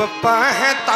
पाहता लोचनी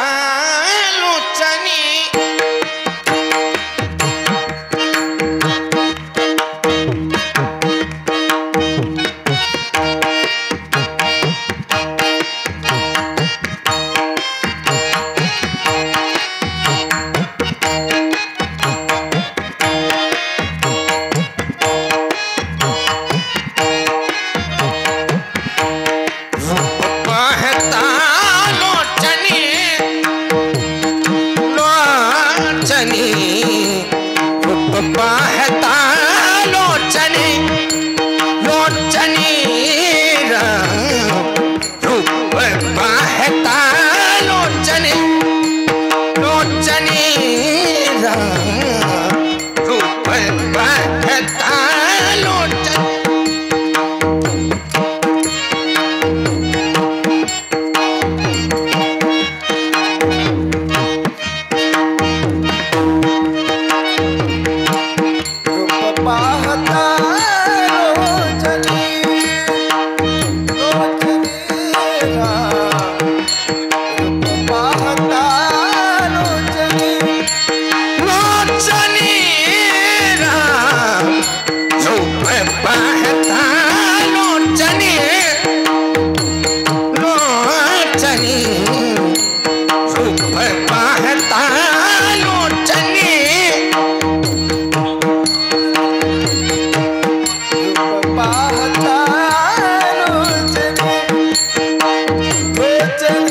goodbye.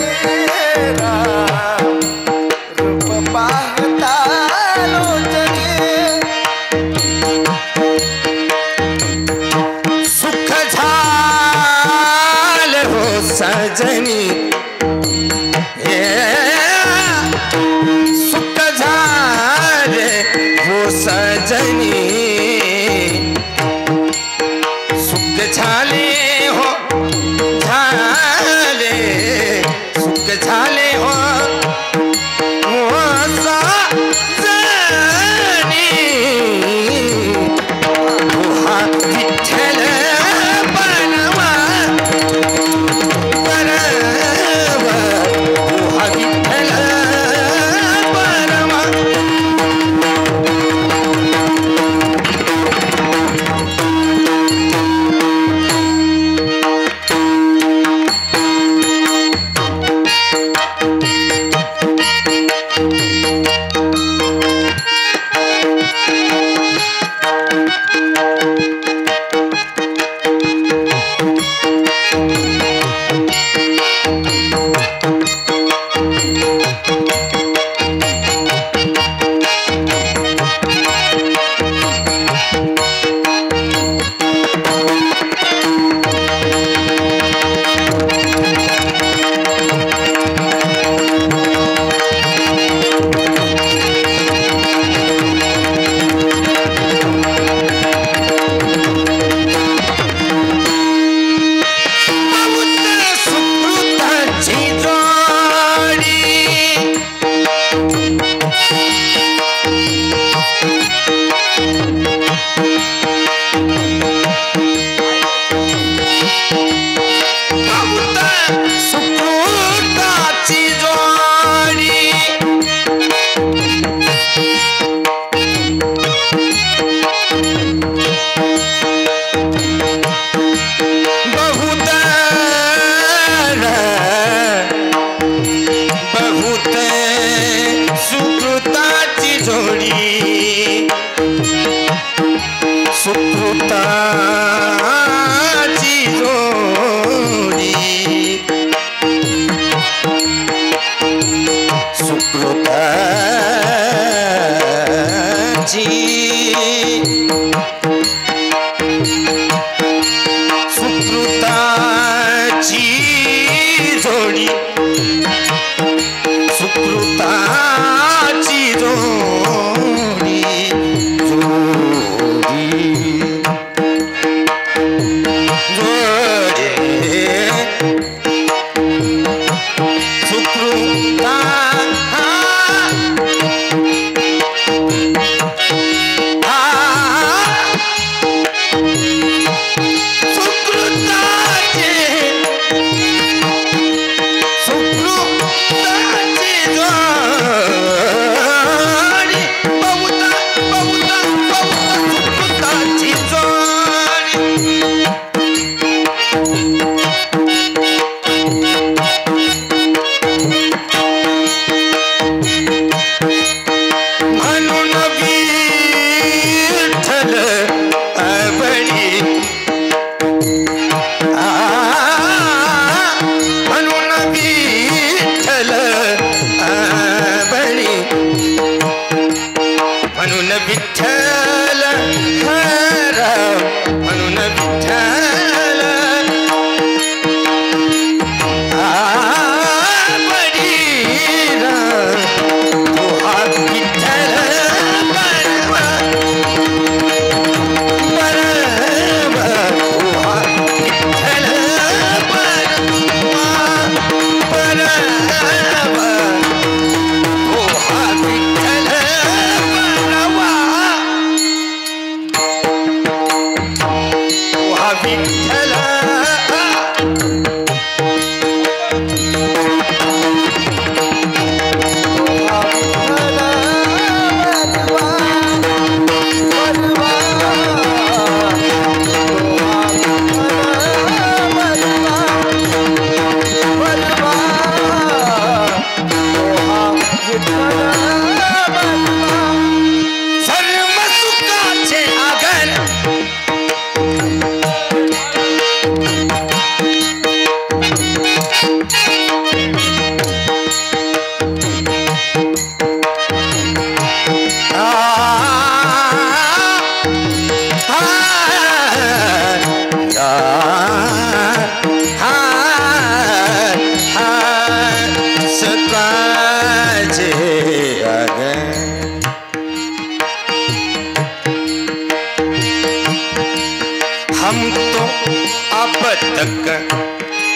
yeah.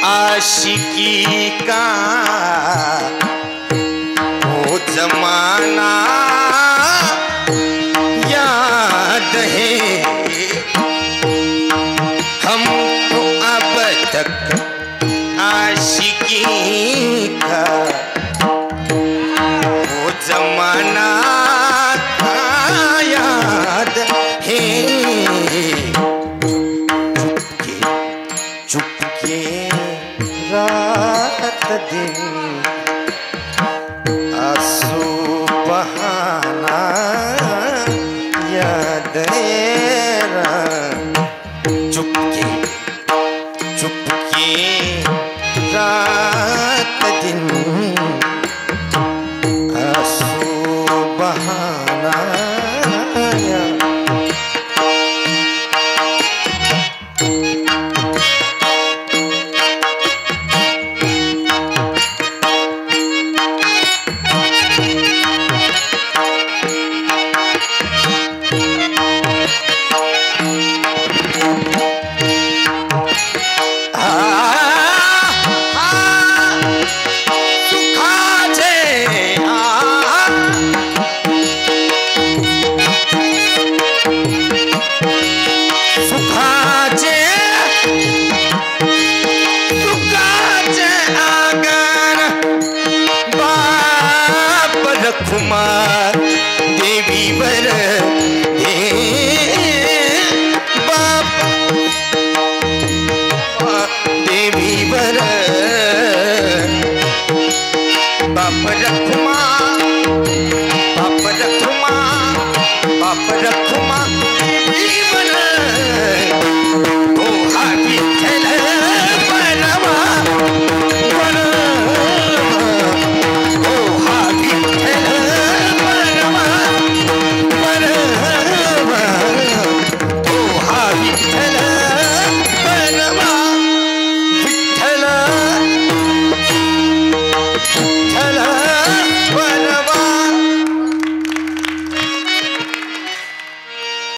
आशिकी का वो जमाना यद पर देवी पर बाप रखमा बाप रखमा बाप रखमा।